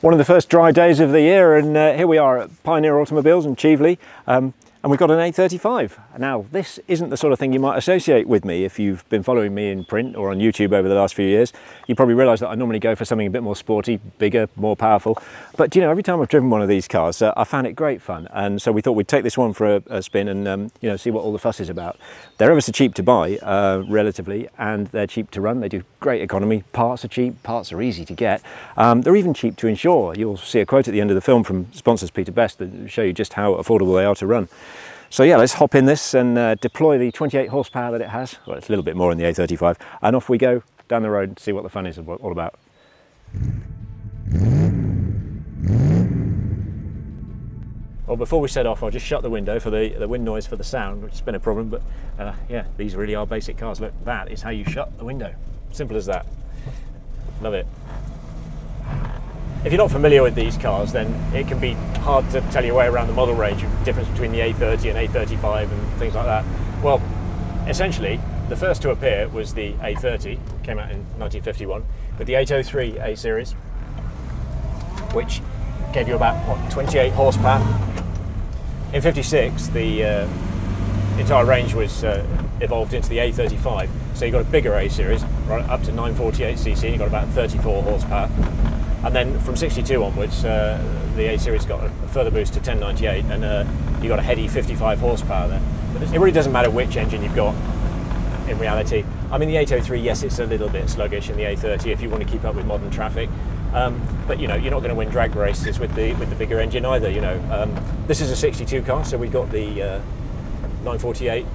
one of the first dry days of the year and uh, here we are at Pioneer Automobiles in Chieveley um, and we've got an A35. Now this isn't the sort of thing you might associate with me if you've been following me in print or on YouTube over the last few years. You probably realise that I normally go for something a bit more sporty, bigger, more powerful. But you know, every time I've driven one of these cars, uh, I found it great fun. And so we thought we'd take this one for a, a spin and um, you know see what all the fuss is about. They're ever so cheap to buy, uh, relatively, and they're cheap to run. They do great economy. Parts are cheap, parts are easy to get. Um, they're even cheap to insure. You'll see a quote at the end of the film from sponsors Peter Best that show you just how affordable they are to run. So yeah, let's hop in this and uh, deploy the 28 horsepower that it has. Well, it's a little bit more in the A35. And off we go down the road and see what the fun is all about. Well, before we set off, I'll just shut the window for the, the wind noise for the sound, which has been a problem, but uh, yeah, these really are basic cars. Look, that is how you shut the window. Simple as that. Love it. If you're not familiar with these cars, then it can be hard to tell your way around the model range, the difference between the A30 and A35 and things like that. Well, essentially, the first to appear was the A30, came out in 1951, with the 803 A series, which gave you about what 28 horsepower. In 56, the uh, entire range was uh, evolved into the A35, so you got a bigger A series, right up to 948 cc, and you got about 34 horsepower. And then from 62 onwards, uh, the A series got a further boost to 1098, and uh, you got a heady 55 horsepower there. But it really doesn't matter which engine you've got in reality. I mean, the 803, yes, it's a little bit sluggish in the A30 if you want to keep up with modern traffic. Um, but you know, you're not going to win drag races with the with the bigger engine either. You know, um, this is a 62 car, so we've got the uh, 948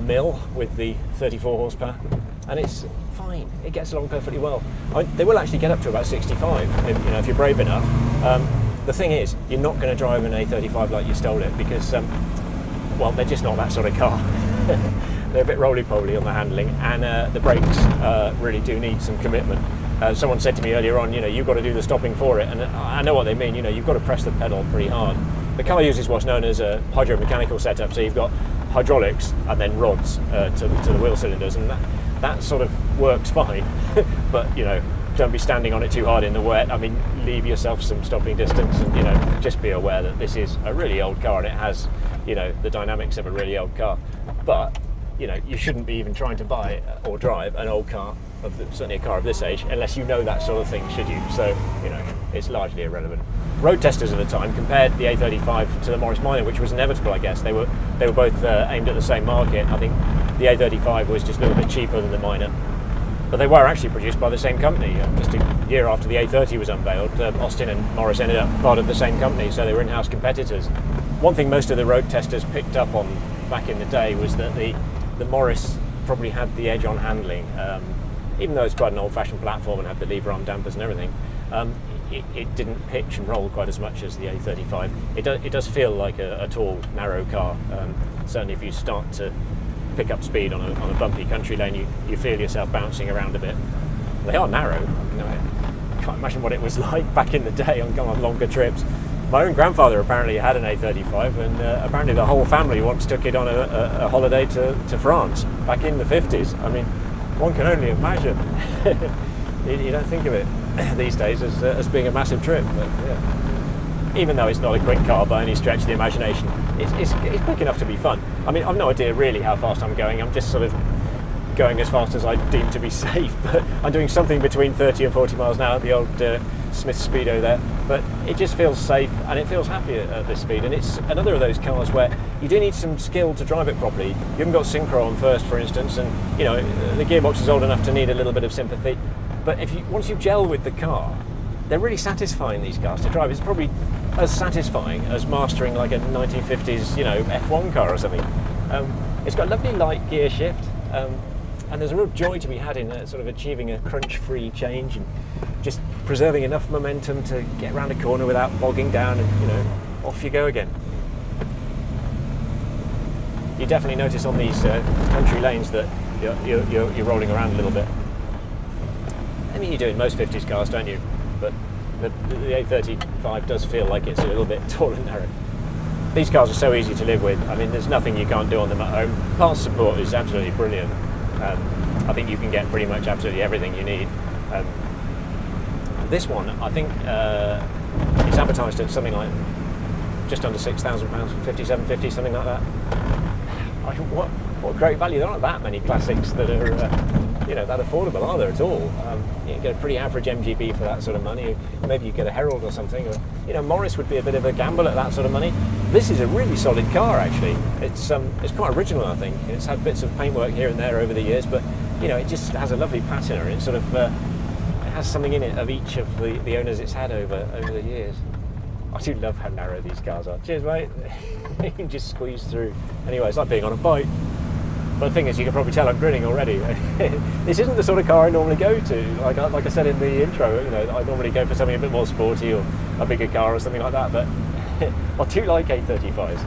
mil with the 34 horsepower, and it's fine. It gets along perfectly well. I, they will actually get up to about 65 if, you know, if you're brave enough. Um, the thing is, you're not going to drive an A35 like you stole it because, um, well, they're just not that sort of car. they're a bit roly-poly on the handling, and uh, the brakes uh, really do need some commitment. Uh, someone said to me earlier on, you know, you've got to do the stopping for it, and I know what they mean. You know, you've got to press the pedal pretty hard. The car uses what's known as a hydromechanical setup, so you've got hydraulics and then rods uh, to, to the wheel cylinders, and that, that sort of works fine. but you know, don't be standing on it too hard in the wet. I mean, leave yourself some stopping distance, and you know, just be aware that this is a really old car and it has, you know, the dynamics of a really old car. But you know, you shouldn't be even trying to buy or drive an old car of the, certainly a car of this age unless you know that sort of thing, should you? So you know, it's largely irrelevant. Road testers at the time compared the A35 to the Morris Minor, which was inevitable, I guess. They were they were both uh, aimed at the same market. I think the A35 was just a little bit cheaper than the Minor, but they were actually produced by the same company. Uh, just a year after the A30 was unveiled, uh, Austin and Morris ended up part of the same company, so they were in-house competitors. One thing most of the road testers picked up on back in the day was that the the Morris probably had the edge on handling. Um, even though it's quite an old-fashioned platform and had the lever arm dampers and everything, um, it, it, didn't pitch and roll quite as much as the A35. It, do, it does feel like a, a tall, narrow car. Um, certainly, if you start to pick up speed on a, on a bumpy country lane, you, you feel yourself bouncing around a bit. They are narrow. You know, I can't imagine what it was like back in the day on, on longer trips. My own grandfather apparently had an A35, and uh, apparently the whole family once took it on a, a, a holiday to, to France back in the 50s. I mean, one can only imagine. you, don't think of it these days as, uh, as being a massive trip, but yeah. Even though it's not a quick car by any stretch of the imagination, it's, it's, it's quick enough to be fun. I mean, I've no idea really how fast I'm going. I'm just sort of going as fast as I deem to be safe, but I'm doing something between 30 and 40 miles an hour at the old uh, Smith Speedo there. But it just feels safe and it feels happy at, at, this speed. And it's another of those cars where you do need some skill to drive it properly. You haven't got synchro on first, for instance, and you know the gearbox is old enough to need a little bit of sympathy. But if you once you gel with the car, they're really satisfying these cars to drive. It's probably as satisfying as mastering like a 1950s, you know, F1 car or something. Um, it's got a lovely light gear shift. Um, and there's a real joy to be had in uh, sort of achieving a crunch-free change and just preserving enough momentum to get around a corner without bogging down and you know off you go again. You definitely notice on these uh, country lanes that you're, you're, you're, rolling around a little bit. I mean you do in most 50s cars don't you? But the, the A35 does feel like it's a little bit tall and narrow. These cars are so easy to live with. I mean there's nothing you can't do on them at home. Parts support is absolutely brilliant. Um, I think you can get pretty much absolutely everything you need. Um, This one, I think, uh, is advertised at something like just under six thousand pounds, fifty-seven fifty, something like that. I, what what great value! There aren't that many classics that are, uh, you know, that affordable, are there at all? Um, you get a pretty average MGB for that sort of money. Maybe you get a Herald or something. Or, you know, Morris would be a bit of a gamble at that sort of money. This is a really solid car, actually. It's um, it's quite original, I think. It's had bits of paintwork here and there over the years, but you know, it just has a lovely patina. It sort of uh, it has something in it of each of the, the owners it's had over over the years. I do love how narrow these cars are. Cheers, mate. you can just squeeze through. Anyway, it's like being on a bike. But the thing is, you can probably tell I'm grinning already. this isn't the sort of car I normally go to. Like I, like I said in the intro, you know, I normally go for something a bit more sporty or a bigger car or something like that. But I do like A35s.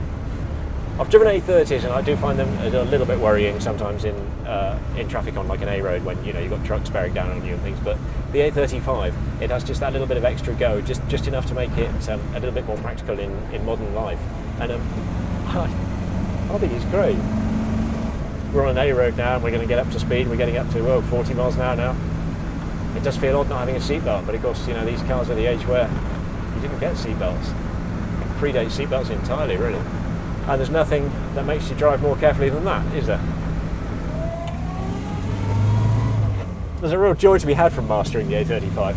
I've driven A30s and I do find them a little bit worrying sometimes in uh, in traffic on like an A road when you know you've got trucks bearing down on you and things. But the A35, it has just that little bit of extra go, just just enough to make it um, a little bit more practical in, in modern life. And um, I, I think it's great. We're on an A road now and we're going to get up to speed. We're getting up to well, 40 miles an hour now. It does feel odd not having a seatbelt, but of course, you know, these cars are the age where you didn't get seatbelts. It predates seatbelts entirely, really. And there's nothing that makes you drive more carefully than that, is there? There's a real joy to be had from mastering the A35.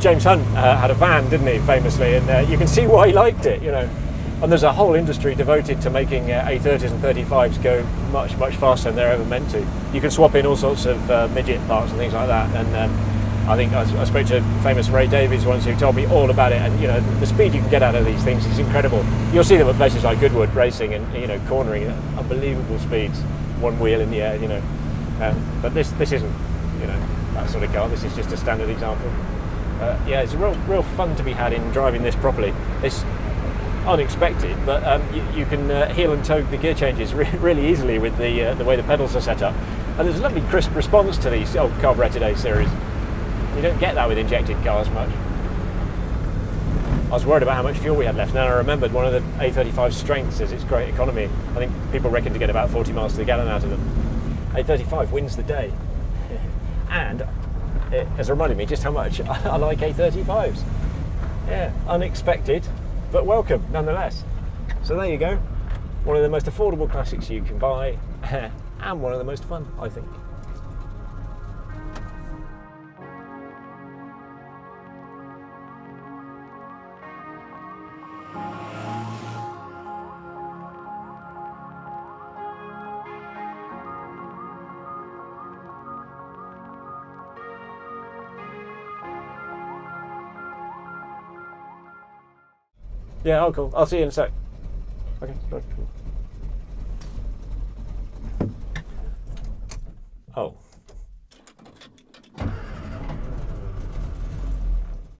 James Hunt uh, had a van, didn't he, famously, and uh, you can see why he liked it, you know. And there's a whole industry devoted to making uh, A30s and 35s go much, much faster than they're ever meant to. You can swap in all sorts of uh, midget parts and things like that, and um, I think I, I, spoke to famous Ray Davies once who told me all about it, and you know the speed you can get out of these things is incredible. You'll see them at places like Goodwood racing and you know cornering at unbelievable speeds, one wheel in the air, you know. Um, but this this isn't you know that sort of car. This is just a standard example. Uh, yeah, it's real real fun to be had in driving this properly. It's unexpected, but um, you, you, can uh, heel and toe the gear changes re really easily with the uh, the way the pedals are set up. And there's a lovely crisp response to these old carburetted A series. You don't get that with injected cars much. I was worried about how much fuel we had left. and I remembered one of the A35's strengths is its great economy. I think people reckon to get about 40 miles to the gallon out of them. A35 wins the day. and it has reminded me just how much I like A35s. Yeah, unexpected, but welcome nonetheless. So there you go. One of the most affordable classics you can buy, and one of the most fun, I think. Yeah, oh cool. I'll see you in a sec. Okay,